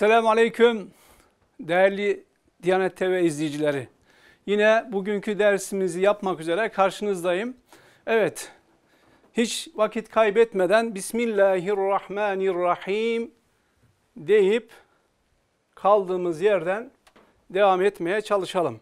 Selamun Aleyküm değerli Diyanet TV izleyicileri. Yine bugünkü dersimizi yapmak üzere karşınızdayım. Evet, hiç vakit kaybetmeden Bismillahirrahmanirrahim deyip kaldığımız yerden devam etmeye çalışalım.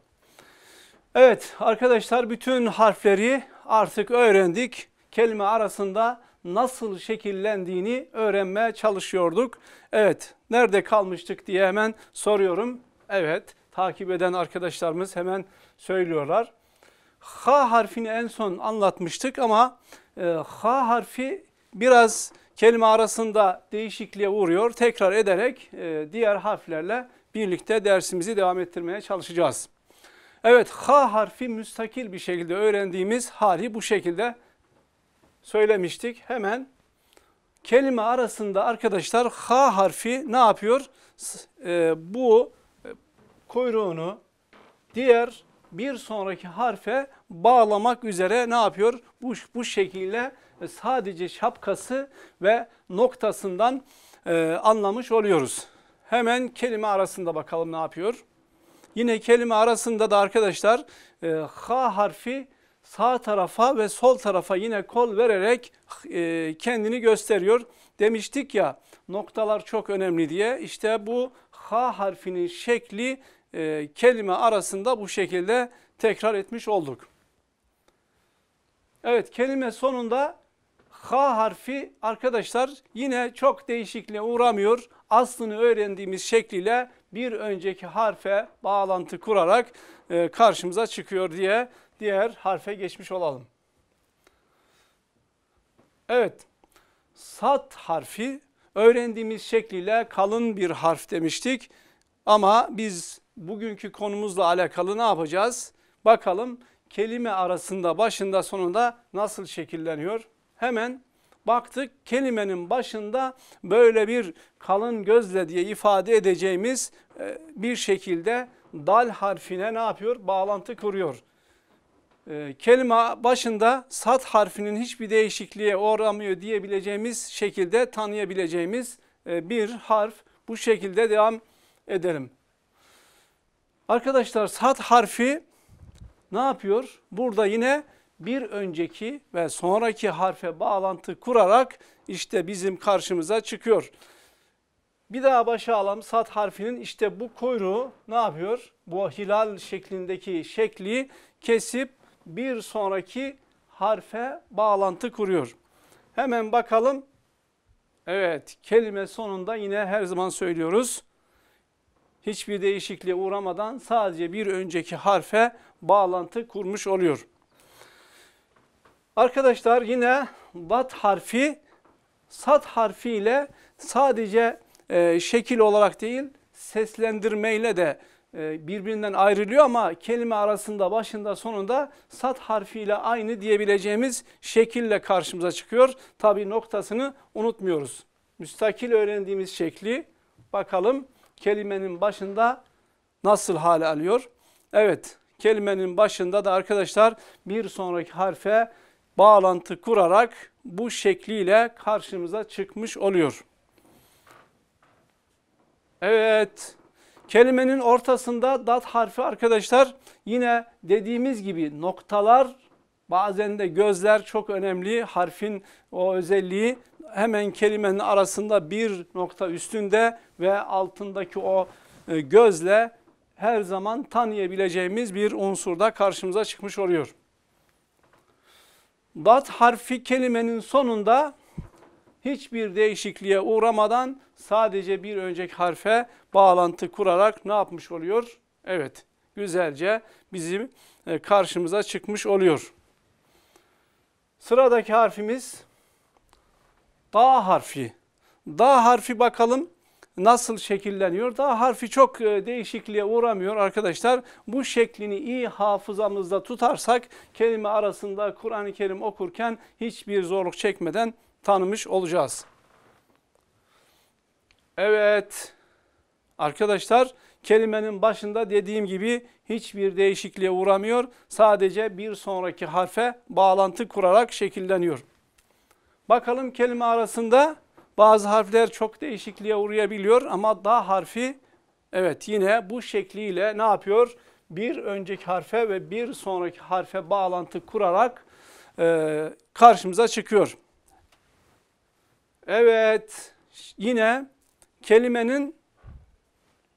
Evet arkadaşlar bütün harfleri artık öğrendik. Kelime arasında nasıl şekillendiğini öğrenmeye çalışıyorduk. Evet nerede kalmıştık diye hemen soruyorum. Evet takip eden arkadaşlarımız hemen söylüyorlar. H harfini en son anlatmıştık ama e, H harfi biraz kelime arasında değişikliğe uğruyor. Tekrar ederek e, diğer harflerle birlikte dersimizi devam ettirmeye çalışacağız. Evet H harfi müstakil bir şekilde öğrendiğimiz hali bu şekilde söylemiştik. Hemen kelime arasında arkadaşlar H harfi ne yapıyor? E, bu e, kuyruğunu diğer bir sonraki harfe bağlamak üzere ne yapıyor? Bu, bu şekilde sadece şapkası ve noktasından e, anlamış oluyoruz. Hemen kelime arasında bakalım ne yapıyor? Yine kelime arasında da arkadaşlar e, H harfi sağ tarafa ve sol tarafa yine kol vererek e, kendini gösteriyor. Demiştik ya noktalar çok önemli diye. İşte bu H harfinin şekli e, kelime arasında bu şekilde tekrar etmiş olduk. Evet kelime sonunda H harfi arkadaşlar yine çok değişikliğe uğramıyor. Aslını öğrendiğimiz şekliyle bir önceki harfe bağlantı kurarak e, karşımıza çıkıyor diye diğer harfe geçmiş olalım. Evet, sat harfi öğrendiğimiz şekliyle kalın bir harf demiştik. Ama biz bugünkü konumuzla alakalı ne yapacağız? Bakalım kelime arasında başında sonunda nasıl şekilleniyor? Hemen baktık kelimenin başında böyle bir kalın gözle diye ifade edeceğimiz e, bir şekilde dal harfine ne yapıyor? Bağlantı kuruyor. E, kelime başında sat harfinin hiçbir değişikliğe uğramıyor diyebileceğimiz şekilde tanıyabileceğimiz e, bir harf. Bu şekilde devam edelim. Arkadaşlar sat harfi ne yapıyor? Burada yine bir önceki ve sonraki harfe bağlantı kurarak işte bizim karşımıza çıkıyor. Bir daha başa alalım. Sat harfinin işte bu kuyruğu ne yapıyor? Bu hilal şeklindeki şekli kesip bir sonraki harfe bağlantı kuruyor. Hemen bakalım. Evet kelime sonunda yine her zaman söylüyoruz. Hiçbir değişikliğe uğramadan sadece bir önceki harfe bağlantı kurmuş oluyor. Arkadaşlar yine bat harfi sat harfi ile sadece e, şekil olarak değil seslendirmeyle de birbirinden ayrılıyor ama kelime arasında başında sonunda sat harfiyle aynı diyebileceğimiz şekille karşımıza çıkıyor. Tabi noktasını unutmuyoruz. Müstakil öğrendiğimiz şekli bakalım kelimenin başında nasıl hale alıyor? Evet kelimenin başında da arkadaşlar bir sonraki harfe bağlantı kurarak bu şekliyle karşımıza çıkmış oluyor. Evet, kelimenin ortasında dat harfi arkadaşlar yine dediğimiz gibi noktalar bazen de gözler çok önemli. Harfin o özelliği hemen kelimenin arasında bir nokta üstünde ve altındaki o e, gözle her zaman tanıyabileceğimiz bir unsurda karşımıza çıkmış oluyor. Dat harfi kelimenin sonunda hiçbir değişikliğe uğramadan sadece bir önceki harfe bağlantı kurarak ne yapmış oluyor? Evet güzelce bizim e, karşımıza çıkmış oluyor. Sıradaki harfimiz da harfi. Da harfi bakalım nasıl şekilleniyor? Da harfi çok e, değişikliğe uğramıyor arkadaşlar. Bu şeklini iyi hafızamızda tutarsak kelime arasında Kur'an-ı Kerim okurken hiçbir zorluk çekmeden tanımış olacağız. Evet arkadaşlar kelimenin başında dediğim gibi hiçbir değişikliğe uğramıyor. Sadece bir sonraki harfe bağlantı kurarak şekilleniyor. Bakalım kelime arasında Bazı harfler çok değişikliğe uğrayabiliyor ama da harfi evet yine bu şekliyle ne yapıyor? Bir önceki harfe ve bir sonraki harfe bağlantı kurarak e, karşımıza çıkıyor. Evet yine kelimenin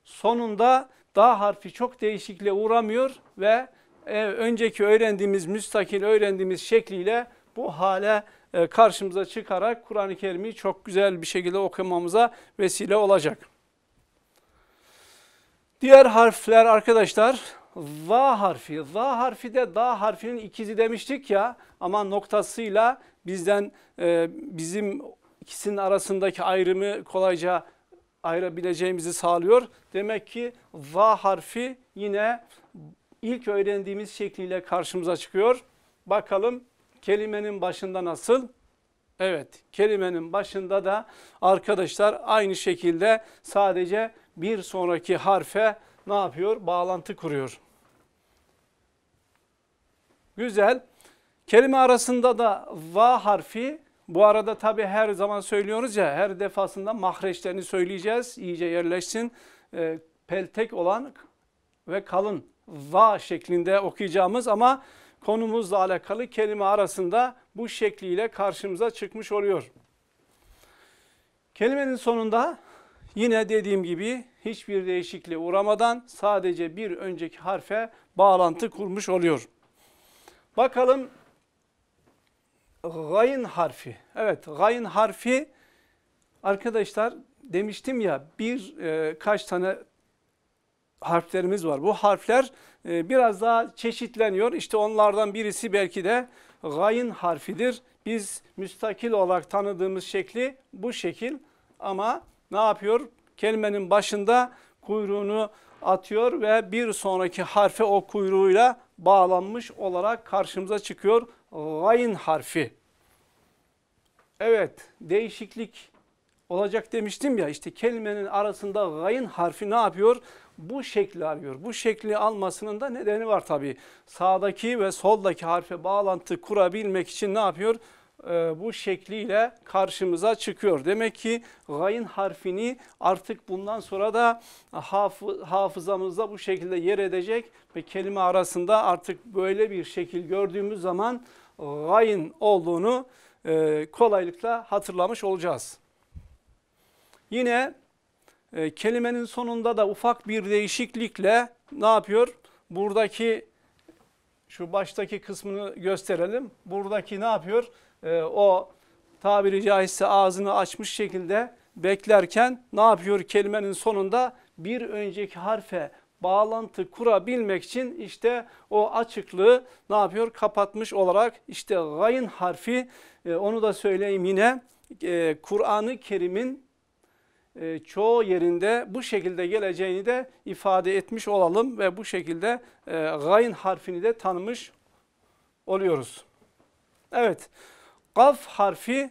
sonunda da harfi çok değişikliğe uğramıyor ve e, önceki öğrendiğimiz müstakil öğrendiğimiz şekliyle bu hale e, karşımıza çıkarak Kur'an-ı Kerim'i çok güzel bir şekilde okumamıza vesile olacak. Diğer harfler arkadaşlar za harfi. Za harfi de da harfinin ikizi demiştik ya ama noktasıyla bizden e, bizim ikisinin arasındaki ayrımı kolayca ayırabileceğimizi sağlıyor. Demek ki za harfi yine ilk öğrendiğimiz şekliyle karşımıza çıkıyor. Bakalım kelimenin başında nasıl? Evet, kelimenin başında da arkadaşlar aynı şekilde sadece bir sonraki harfe ne yapıyor? Bağlantı kuruyor. Güzel. Kelime arasında da va harfi bu arada tabi her zaman söylüyoruz ya her defasında mahreçlerini söyleyeceğiz. iyice yerleşsin. E, peltek olan ve kalın va şeklinde okuyacağımız ama konumuzla alakalı kelime arasında bu şekliyle karşımıza çıkmış oluyor. Kelimenin sonunda yine dediğim gibi hiçbir değişikliğe uğramadan sadece bir önceki harfe bağlantı kurmuş oluyor. Bakalım gayn harfi. Evet gayn harfi arkadaşlar demiştim ya bir e, kaç tane harflerimiz var. Bu harfler e, biraz daha çeşitleniyor. İşte onlardan birisi belki de gayn harfidir. Biz müstakil olarak tanıdığımız şekli bu şekil ama ne yapıyor? Kelimenin başında kuyruğunu atıyor ve bir sonraki harfe o kuyruğuyla bağlanmış olarak karşımıza çıkıyor. Gayn harfi. Evet değişiklik olacak demiştim ya işte kelimenin arasında gayn harfi ne yapıyor? Bu şekli alıyor. Bu şekli almasının da nedeni var tabi. Sağdaki ve soldaki harfe bağlantı kurabilmek için ne yapıyor? Ee, bu şekliyle karşımıza çıkıyor. Demek ki gayn harfini artık bundan sonra da hafızamızda bu şekilde yer edecek ve kelime arasında artık böyle bir şekil gördüğümüz zaman gayn olduğunu e, kolaylıkla hatırlamış olacağız. Yine e, kelimenin sonunda da ufak bir değişiklikle ne yapıyor? Buradaki şu baştaki kısmını gösterelim. Buradaki ne yapıyor? E, o tabiri caizse ağzını açmış şekilde beklerken ne yapıyor kelimenin sonunda? Bir önceki harfe bağlantı kurabilmek için işte o açıklığı ne yapıyor? Kapatmış olarak işte gayn harfi e, onu da söyleyeyim yine e, Kur'an-ı Kerim'in e, çoğu yerinde bu şekilde geleceğini de ifade etmiş olalım ve bu şekilde e, gayn harfini de tanımış oluyoruz. Evet, gaf harfi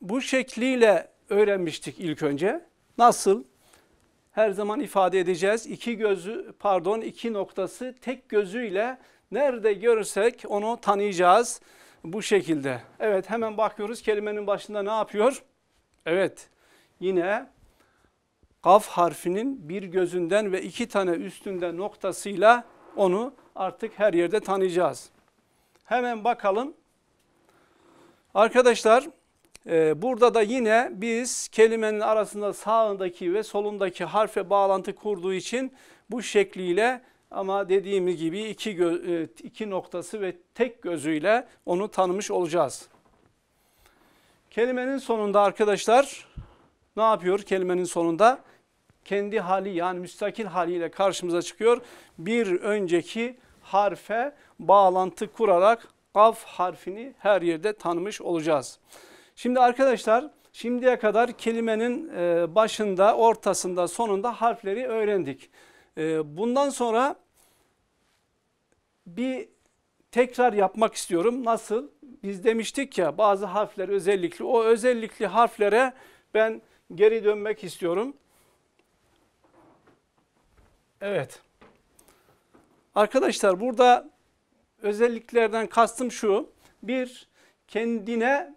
bu şekliyle öğrenmiştik ilk önce. Nasıl? Her zaman ifade edeceğiz. İki gözü, pardon iki noktası tek gözüyle nerede görürsek onu tanıyacağız bu şekilde. Evet hemen bakıyoruz kelimenin başında ne yapıyor? Evet yine kaf harfinin bir gözünden ve iki tane üstünde noktasıyla onu artık her yerde tanıyacağız. Hemen bakalım. Arkadaşlar burada da yine biz kelimenin arasında sağındaki ve solundaki harfe bağlantı kurduğu için bu şekliyle ama dediğim gibi iki, e, iki noktası ve tek gözüyle onu tanımış olacağız. Kelimenin sonunda arkadaşlar ne yapıyor kelimenin sonunda? Kendi hali yani müstakil haliyle karşımıza çıkıyor. Bir önceki harfe bağlantı kurarak kaf harfini her yerde tanımış olacağız. Şimdi arkadaşlar şimdiye kadar kelimenin e, başında, ortasında, sonunda harfleri öğrendik. E, bundan sonra bir tekrar yapmak istiyorum. Nasıl? Biz demiştik ya bazı harfler özellikli. O özellikli harflere ben geri dönmek istiyorum. Evet. Arkadaşlar burada özelliklerden kastım şu. Bir, kendine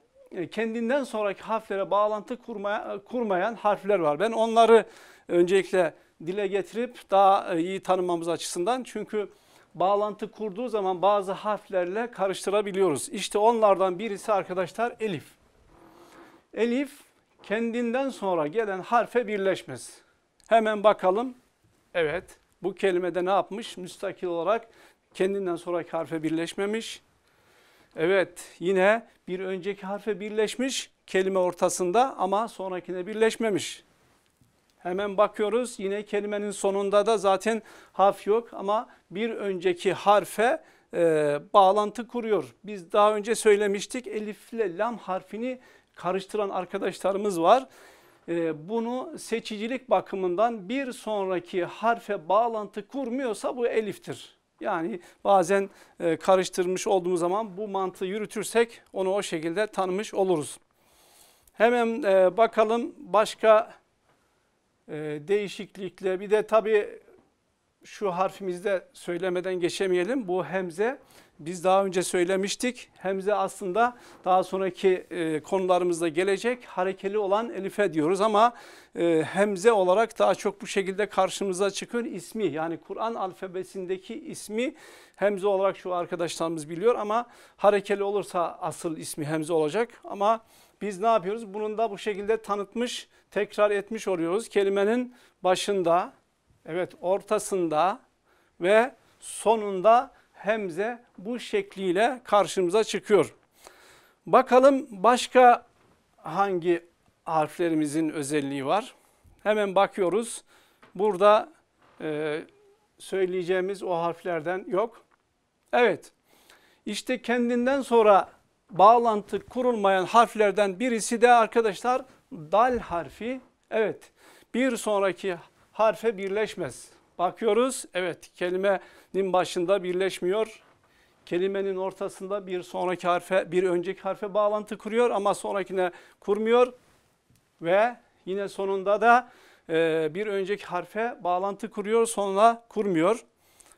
kendinden sonraki harflere bağlantı kurmaya, kurmayan harfler var. Ben onları öncelikle dile getirip daha e, iyi tanımamız açısından çünkü bağlantı kurduğu zaman bazı harflerle karıştırabiliyoruz. İşte onlardan birisi arkadaşlar elif. Elif kendinden sonra gelen harfe birleşmez. Hemen bakalım. Evet bu kelimede ne yapmış? Müstakil olarak kendinden sonraki harfe birleşmemiş. Evet yine bir önceki harfe birleşmiş kelime ortasında ama sonrakine birleşmemiş. Hemen bakıyoruz yine kelimenin sonunda da zaten harf yok ama bir önceki harfe e, bağlantı kuruyor. Biz daha önce söylemiştik elifle lam harfini karıştıran arkadaşlarımız var. E, bunu seçicilik bakımından bir sonraki harfe bağlantı kurmuyorsa bu eliftir. Yani bazen e, karıştırmış olduğumuz zaman bu mantığı yürütürsek onu o şekilde tanımış oluruz. Hemen e, bakalım başka e, değişiklikle bir de tabii şu harfimizde söylemeden geçemeyelim. Bu hemze biz daha önce söylemiştik. Hemze aslında daha sonraki e, konularımızda gelecek harekeli olan elife diyoruz ama e, hemze olarak daha çok bu şekilde karşımıza çıkıyor ismi. Yani Kur'an alfabesindeki ismi hemze olarak şu arkadaşlarımız biliyor ama harekeli olursa asıl ismi hemze olacak. Ama biz ne yapıyoruz? Bunun da bu şekilde tanıtmış, tekrar etmiş oluyoruz. Kelimenin başında, evet ortasında ve sonunda hemze bu şekliyle karşımıza çıkıyor. Bakalım başka hangi harflerimizin özelliği var? Hemen bakıyoruz. Burada e, söyleyeceğimiz o harflerden yok. Evet. İşte kendinden sonra bağlantı kurulmayan harflerden birisi de arkadaşlar dal harfi. Evet. Bir sonraki harfe birleşmez. Bakıyoruz. Evet kelimenin başında birleşmiyor. Kelimenin ortasında bir sonraki harfe, bir önceki harfe bağlantı kuruyor ama sonrakine kurmuyor. Ve yine sonunda da e, bir önceki harfe bağlantı kuruyor, sonra kurmuyor.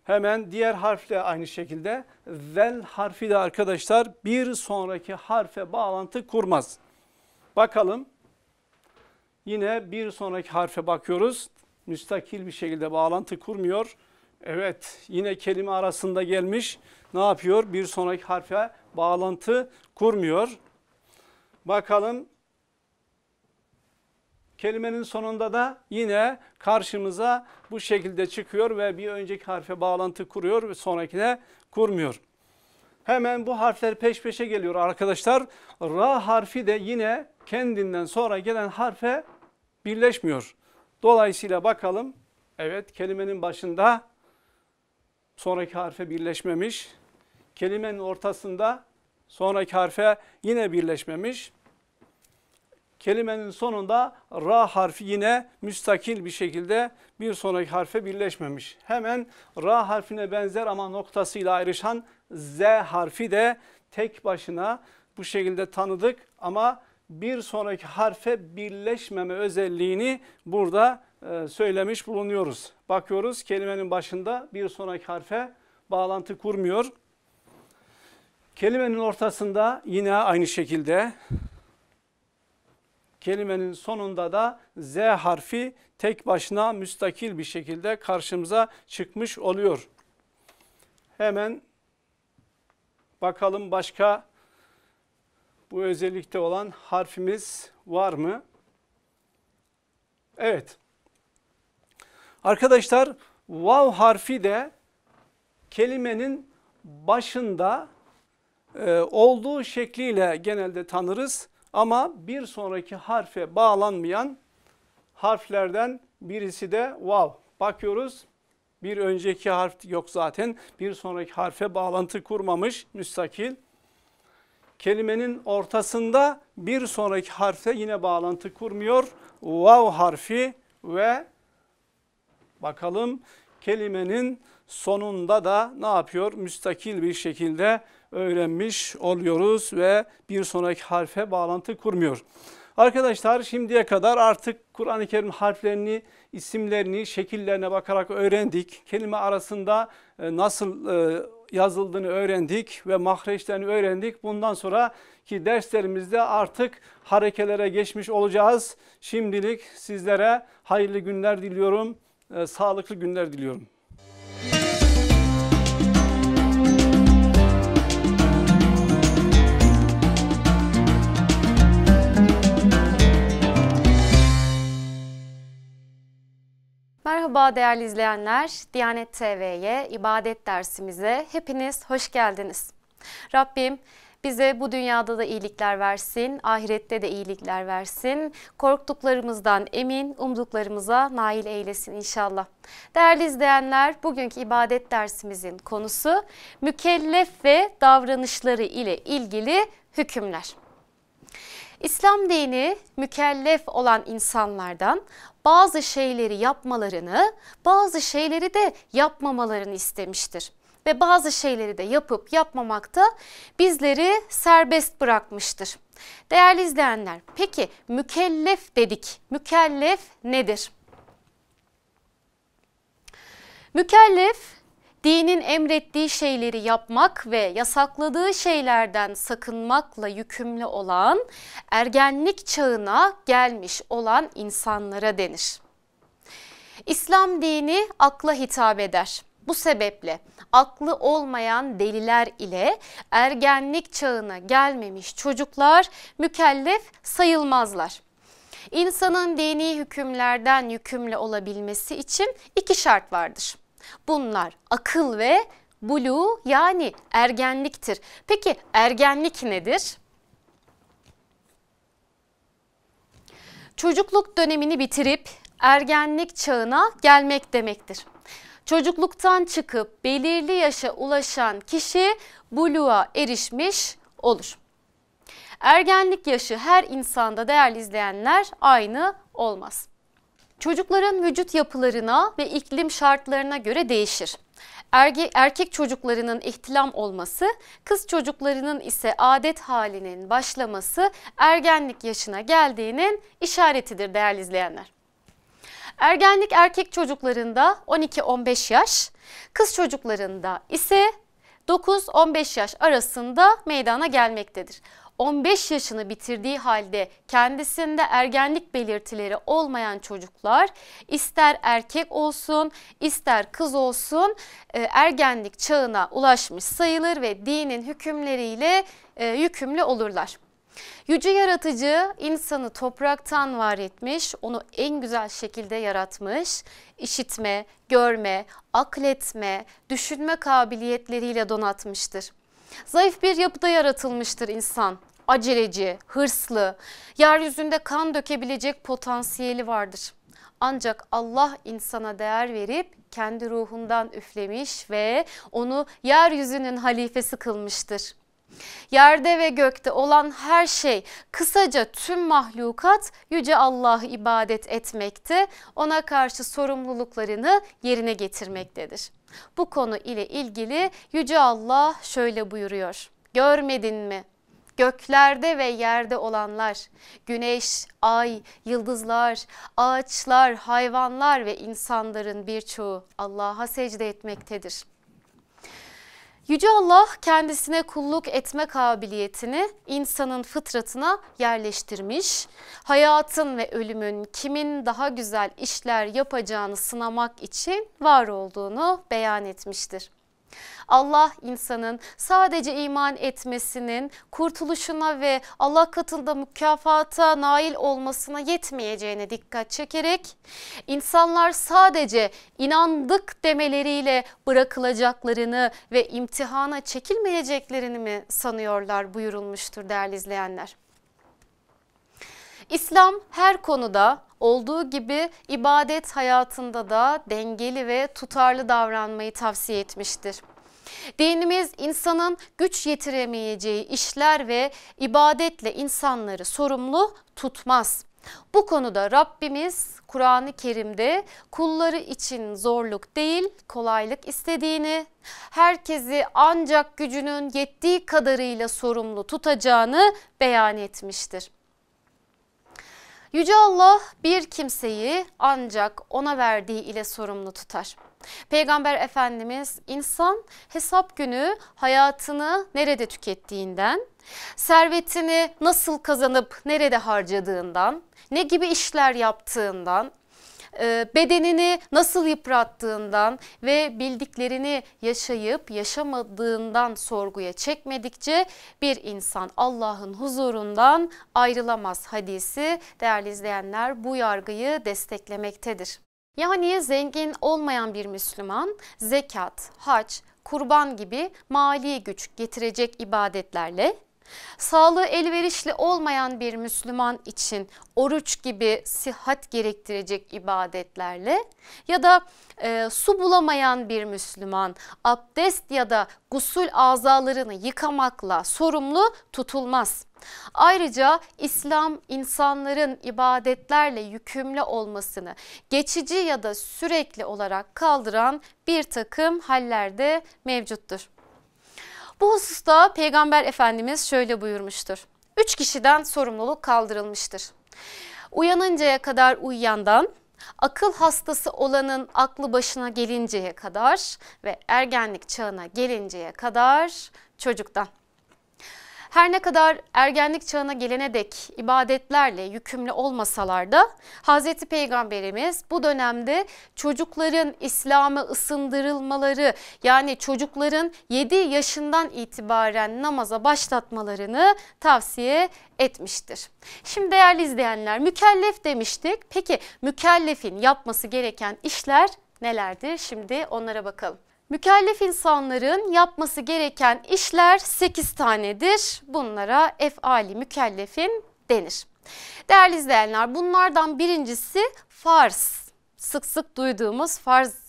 Hemen diğer harfle aynı şekilde zel harfi de arkadaşlar bir sonraki harfe bağlantı kurmaz. Bakalım. Yine bir sonraki harfe bakıyoruz müstakil bir şekilde bağlantı kurmuyor. Evet yine kelime arasında gelmiş. Ne yapıyor? Bir sonraki harfe bağlantı kurmuyor. Bakalım kelimenin sonunda da yine karşımıza bu şekilde çıkıyor ve bir önceki harfe bağlantı kuruyor ve sonrakine kurmuyor. Hemen bu harfler peş peşe geliyor arkadaşlar. Ra harfi de yine kendinden sonra gelen harfe birleşmiyor. Dolayısıyla bakalım. Evet kelimenin başında sonraki harfe birleşmemiş. Kelimenin ortasında sonraki harfe yine birleşmemiş. Kelimenin sonunda ra harfi yine müstakil bir şekilde bir sonraki harfe birleşmemiş. Hemen ra harfine benzer ama noktasıyla ayrışan z harfi de tek başına bu şekilde tanıdık ama bir sonraki harfe birleşmeme özelliğini burada e, söylemiş bulunuyoruz. Bakıyoruz kelimenin başında bir sonraki harfe bağlantı kurmuyor. Kelimenin ortasında yine aynı şekilde kelimenin sonunda da Z harfi tek başına müstakil bir şekilde karşımıza çıkmış oluyor. Hemen bakalım başka bu özellikte olan harfimiz var mı? Evet. Arkadaşlar vav harfi de kelimenin başında e, olduğu şekliyle genelde tanırız. Ama bir sonraki harfe bağlanmayan harflerden birisi de vav. Bakıyoruz bir önceki harf yok zaten. Bir sonraki harfe bağlantı kurmamış müstakil kelimenin ortasında bir sonraki harfe yine bağlantı kurmuyor. Vav harfi ve bakalım kelimenin sonunda da ne yapıyor? Müstakil bir şekilde öğrenmiş oluyoruz ve bir sonraki harfe bağlantı kurmuyor. Arkadaşlar şimdiye kadar artık Kur'an-ı Kerim harflerini, isimlerini, şekillerine bakarak öğrendik. Kelime arasında e, nasıl e, yazıldığını öğrendik ve mahreçlerini öğrendik. Bundan sonraki derslerimizde artık harekelere geçmiş olacağız. Şimdilik sizlere hayırlı günler diliyorum, e, sağlıklı günler diliyorum. Merhaba değerli izleyenler. Diyanet TV'ye, ibadet dersimize hepiniz hoş geldiniz. Rabbim bize bu dünyada da iyilikler versin, ahirette de iyilikler versin. Korktuklarımızdan emin, umduklarımıza nail eylesin inşallah. Değerli izleyenler, bugünkü ibadet dersimizin konusu mükellef ve davranışları ile ilgili hükümler. İslam dini mükellef olan insanlardan bazı şeyleri yapmalarını, bazı şeyleri de yapmamalarını istemiştir. Ve bazı şeyleri de yapıp yapmamakta bizleri serbest bırakmıştır. Değerli izleyenler, peki mükellef dedik. Mükellef nedir? Mükellef dinin emrettiği şeyleri yapmak ve yasakladığı şeylerden sakınmakla yükümlü olan ergenlik çağına gelmiş olan insanlara denir. İslam dini akla hitap eder. Bu sebeple aklı olmayan deliler ile ergenlik çağına gelmemiş çocuklar mükellef sayılmazlar. İnsanın dini hükümlerden yükümlü olabilmesi için iki şart vardır. Bunlar akıl ve bulu yani ergenliktir. Peki ergenlik nedir? Çocukluk dönemini bitirip ergenlik çağına gelmek demektir. Çocukluktan çıkıp belirli yaşa ulaşan kişi buluğa erişmiş olur. Ergenlik yaşı her insanda değerli izleyenler aynı olmaz. Çocukların vücut yapılarına ve iklim şartlarına göre değişir. Erge, erkek çocuklarının ihtilam olması, kız çocuklarının ise adet halinin başlaması ergenlik yaşına geldiğinin işaretidir değerli izleyenler. Ergenlik erkek çocuklarında 12-15 yaş, kız çocuklarında ise 9-15 yaş arasında meydana gelmektedir. 15 yaşını bitirdiği halde kendisinde ergenlik belirtileri olmayan çocuklar ister erkek olsun ister kız olsun e, ergenlik çağına ulaşmış sayılır ve dinin hükümleriyle e, yükümlü olurlar. Yüce yaratıcı insanı topraktan var etmiş, onu en güzel şekilde yaratmış. işitme, görme, akletme, düşünme kabiliyetleriyle donatmıştır. Zayıf bir yapıda yaratılmıştır insan aceleci, hırslı, yeryüzünde kan dökebilecek potansiyeli vardır. Ancak Allah insana değer verip kendi ruhundan üflemiş ve onu yeryüzünün halifesi kılmıştır. Yerde ve gökte olan her şey, kısaca tüm mahlukat yüce Allah'ı ibadet etmekte, ona karşı sorumluluklarını yerine getirmektedir. Bu konu ile ilgili yüce Allah şöyle buyuruyor. Görmedin mi? göklerde ve yerde olanlar, güneş, ay, yıldızlar, ağaçlar, hayvanlar ve insanların birçoğu Allah'a secde etmektedir. Yüce Allah kendisine kulluk etme kabiliyetini insanın fıtratına yerleştirmiş. Hayatın ve ölümün kimin daha güzel işler yapacağını sınamak için var olduğunu beyan etmiştir. Allah insanın sadece iman etmesinin kurtuluşuna ve Allah katında mükafata nail olmasına yetmeyeceğine dikkat çekerek insanlar sadece inandık demeleriyle bırakılacaklarını ve imtihana çekilmeyeceklerini mi sanıyorlar buyurulmuştur değerli izleyenler. İslam her konuda olduğu gibi ibadet hayatında da dengeli ve tutarlı davranmayı tavsiye etmiştir. Dinimiz insanın güç yetiremeyeceği işler ve ibadetle insanları sorumlu tutmaz. Bu konuda Rabbimiz Kur'an-ı Kerim'de kulları için zorluk değil kolaylık istediğini, herkesi ancak gücünün yettiği kadarıyla sorumlu tutacağını beyan etmiştir. Yüce Allah bir kimseyi ancak ona verdiği ile sorumlu tutar. Peygamber Efendimiz insan hesap günü hayatını nerede tükettiğinden, servetini nasıl kazanıp nerede harcadığından, ne gibi işler yaptığından, bedenini nasıl yıprattığından ve bildiklerini yaşayıp yaşamadığından sorguya çekmedikçe bir insan Allah'ın huzurundan ayrılamaz hadisi değerli izleyenler bu yargıyı desteklemektedir. Yani zengin olmayan bir Müslüman zekat, hac, kurban gibi mali güç getirecek ibadetlerle Sağlığı elverişli olmayan bir Müslüman için oruç gibi sihat gerektirecek ibadetlerle ya da e, su bulamayan bir Müslüman abdest ya da gusül azalarını yıkamakla sorumlu tutulmaz. Ayrıca İslam insanların ibadetlerle yükümlü olmasını geçici ya da sürekli olarak kaldıran bir takım hallerde mevcuttur. Bu hususta Peygamber Efendimiz şöyle buyurmuştur. Üç kişiden sorumluluk kaldırılmıştır. Uyanıncaya kadar uyuyandan, akıl hastası olanın aklı başına gelinceye kadar ve ergenlik çağına gelinceye kadar çocuktan. Her ne kadar ergenlik çağına gelene dek ibadetlerle yükümlü olmasalar da Hz. Peygamberimiz bu dönemde çocukların İslam'a ısındırılmaları yani çocukların 7 yaşından itibaren namaza başlatmalarını tavsiye etmiştir. Şimdi değerli izleyenler mükellef demiştik. Peki mükellefin yapması gereken işler nelerdir? Şimdi onlara bakalım. Mükellef insanların yapması gereken işler 8 tanedir. Bunlara efali mükellefin denir. Değerli izleyenler bunlardan birincisi farz. Sık sık duyduğumuz farz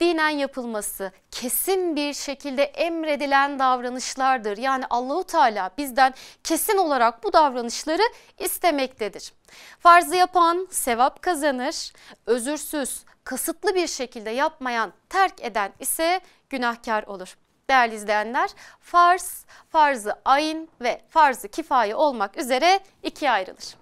dinen yapılması kesin bir şekilde emredilen davranışlardır. Yani Allahu Teala bizden kesin olarak bu davranışları istemektedir. Farzı yapan sevap kazanır, özürsüz, kasıtlı bir şekilde yapmayan, terk eden ise günahkar olur. Değerli izleyenler, farz, farzı ayn ve farzı kifaye olmak üzere ikiye ayrılır.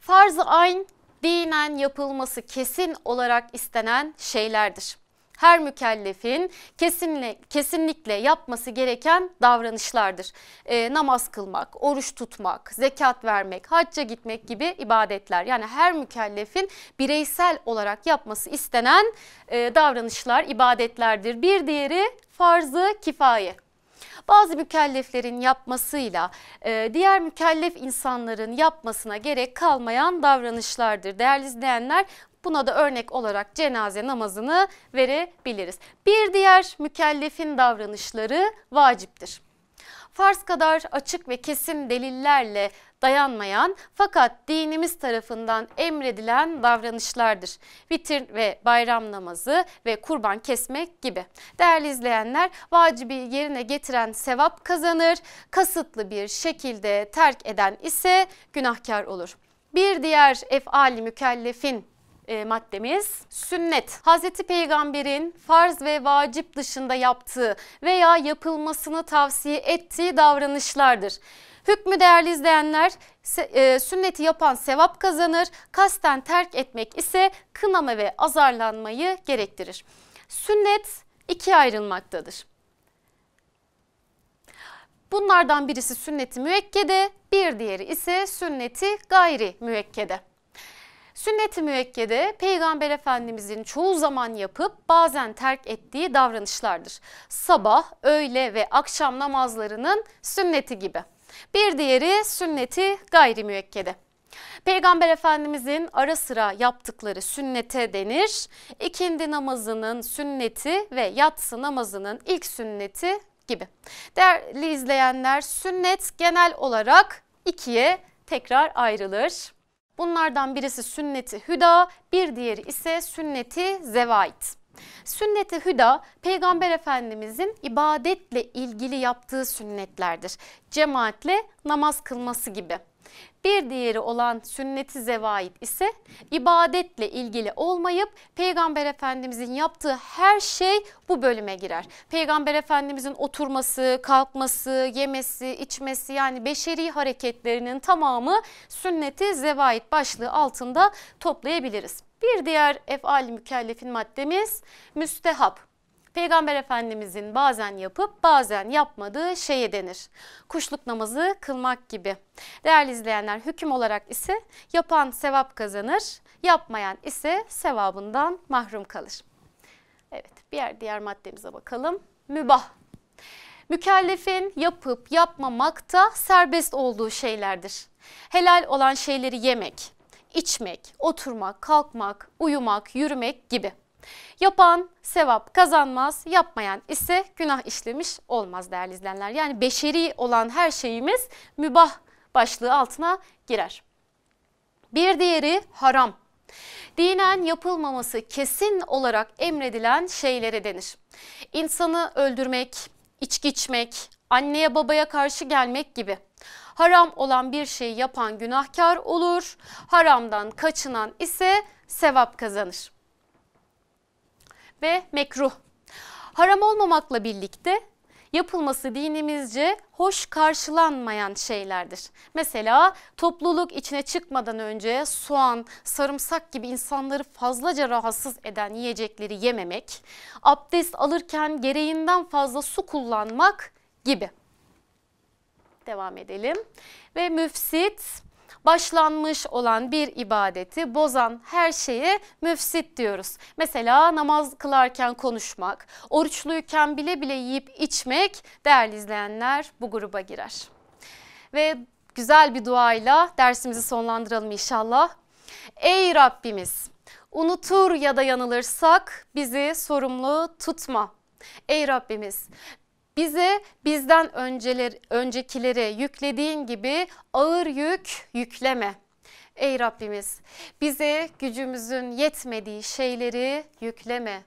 Farz-ı ayn dinen yapılması kesin olarak istenen şeylerdir her mükellefin kesinlikle, kesinlikle yapması gereken davranışlardır. E, namaz kılmak, oruç tutmak, zekat vermek, hacca gitmek gibi ibadetler. Yani her mükellefin bireysel olarak yapması istenen e, davranışlar, ibadetlerdir. Bir diğeri farzı kifaye bazı mükelleflerin yapmasıyla e, diğer mükellef insanların yapmasına gerek kalmayan davranışlardır. Değerli izleyenler Buna da örnek olarak cenaze namazını verebiliriz. Bir diğer mükellefin davranışları vaciptir. Farz kadar açık ve kesin delillerle dayanmayan fakat dinimiz tarafından emredilen davranışlardır. Vitir ve bayram namazı ve kurban kesmek gibi. Değerli izleyenler vacibi yerine getiren sevap kazanır, kasıtlı bir şekilde terk eden ise günahkar olur. Bir diğer efali mükellefin e, maddemiz sünnet. Hazreti Peygamber'in farz ve vacip dışında yaptığı veya yapılmasını tavsiye ettiği davranışlardır. Hükmü değerli izleyenler e, sünneti yapan sevap kazanır, kasten terk etmek ise kınama ve azarlanmayı gerektirir. Sünnet ikiye ayrılmaktadır. Bunlardan birisi sünneti müekkede, bir diğeri ise sünneti gayri müekkede. Sünnet-i müekkede Peygamber Efendimizin çoğu zaman yapıp bazen terk ettiği davranışlardır. Sabah, öğle ve akşam namazlarının sünneti gibi. Bir diğeri sünneti gayri müekkede. Peygamber Efendimizin ara sıra yaptıkları sünnete denir. İkindi namazının sünneti ve yatsı namazının ilk sünneti gibi. Değerli izleyenler sünnet genel olarak ikiye tekrar ayrılır. Bunlardan birisi sünneti hüda, bir diğeri ise sünneti zevait. Sünneti hüda peygamber efendimizin ibadetle ilgili yaptığı sünnetlerdir. Cemaatle namaz kılması gibi. Bir diğeri olan sünnet-i zevaid ise ibadetle ilgili olmayıp Peygamber Efendimizin yaptığı her şey bu bölüme girer. Peygamber Efendimizin oturması, kalkması, yemesi, içmesi yani beşeri hareketlerinin tamamı sünnet-i zevaid başlığı altında toplayabiliriz. Bir diğer efal mükellefin maddemiz müstehap. Peygamber Efendimizin bazen yapıp bazen yapmadığı şeye denir. Kuşluk namazı kılmak gibi. Değerli izleyenler hüküm olarak ise yapan sevap kazanır, yapmayan ise sevabından mahrum kalır. Evet bir diğer maddemize bakalım. Mübah. Mükellefin yapıp yapmamakta serbest olduğu şeylerdir. Helal olan şeyleri yemek, içmek, oturmak, kalkmak, uyumak, yürümek gibi. Yapan sevap kazanmaz, yapmayan ise günah işlemiş olmaz değerli izleyenler. Yani beşeri olan her şeyimiz mübah başlığı altına girer. Bir diğeri haram. Dinen yapılmaması kesin olarak emredilen şeylere denir. İnsanı öldürmek, içki içmek, anneye babaya karşı gelmek gibi. Haram olan bir şeyi yapan günahkar olur, haramdan kaçınan ise sevap kazanır ve mekruh. Haram olmamakla birlikte yapılması dinimizce hoş karşılanmayan şeylerdir. Mesela topluluk içine çıkmadan önce soğan, sarımsak gibi insanları fazlaca rahatsız eden yiyecekleri yememek, abdest alırken gereğinden fazla su kullanmak gibi. Devam edelim. Ve müfsit başlanmış olan bir ibadeti bozan her şeye müfsit diyoruz. Mesela namaz kılarken konuşmak, oruçluyken bile bile yiyip içmek değerli izleyenler bu gruba girer. Ve güzel bir duayla dersimizi sonlandıralım inşallah. Ey Rabbimiz unutur ya da yanılırsak bizi sorumlu tutma. Ey Rabbimiz bize bizden önceler, öncekilere yüklediğin gibi ağır yük yükleme. Ey Rabbimiz bize gücümüzün yetmediği şeyleri yükleme.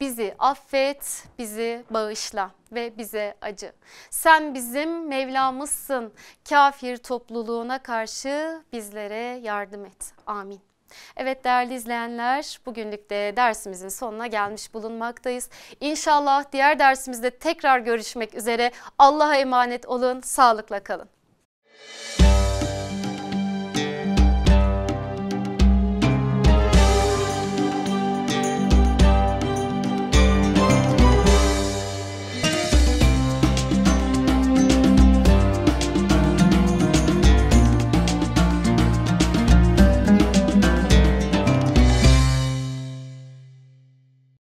Bizi affet, bizi bağışla ve bize acı. Sen bizim Mevlamızsın. Kafir topluluğuna karşı bizlere yardım et. Amin. Evet değerli izleyenler bugünlük de dersimizin sonuna gelmiş bulunmaktayız. İnşallah diğer dersimizde tekrar görüşmek üzere. Allah'a emanet olun, sağlıkla kalın.